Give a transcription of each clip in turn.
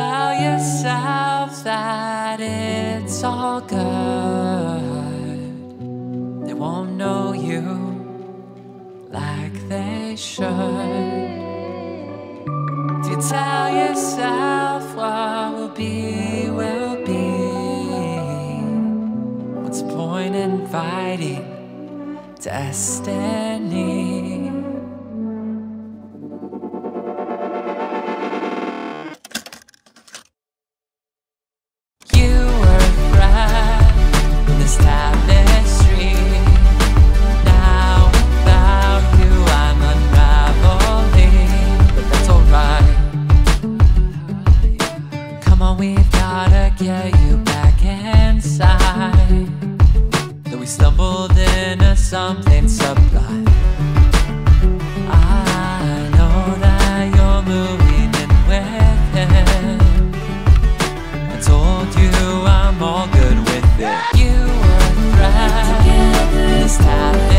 yourself that it's all good. They won't know you like they should. If you tell yourself what will be, will be, what's the point in fighting destiny? We've gotta get you back inside. Though we stumbled into something sublime. I know that you're moving in. I told you I'm all good with it. In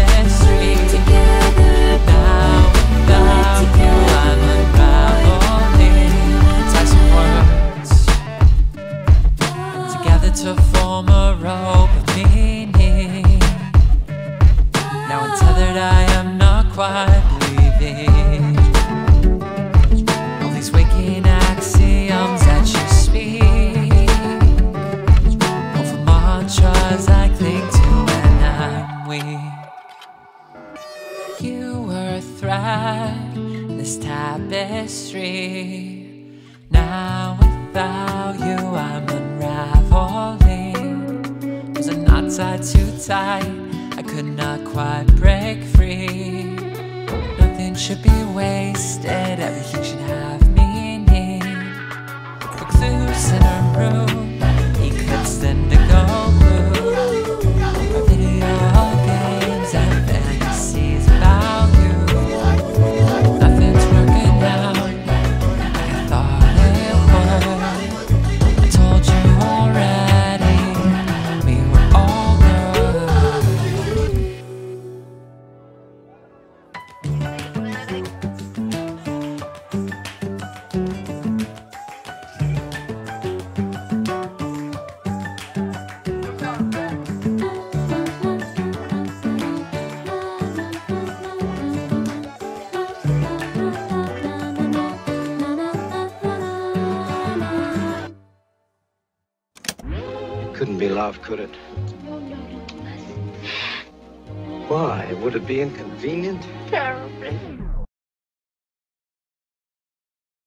this tapestry. Now without you, I'm unraveling. Was a knot tied too tight? I could not quite break free. Nothing should be wasted, everything should have meaning. Recluse in a room, couldn't be love, could it? Why? Would it be inconvenient? Terribly.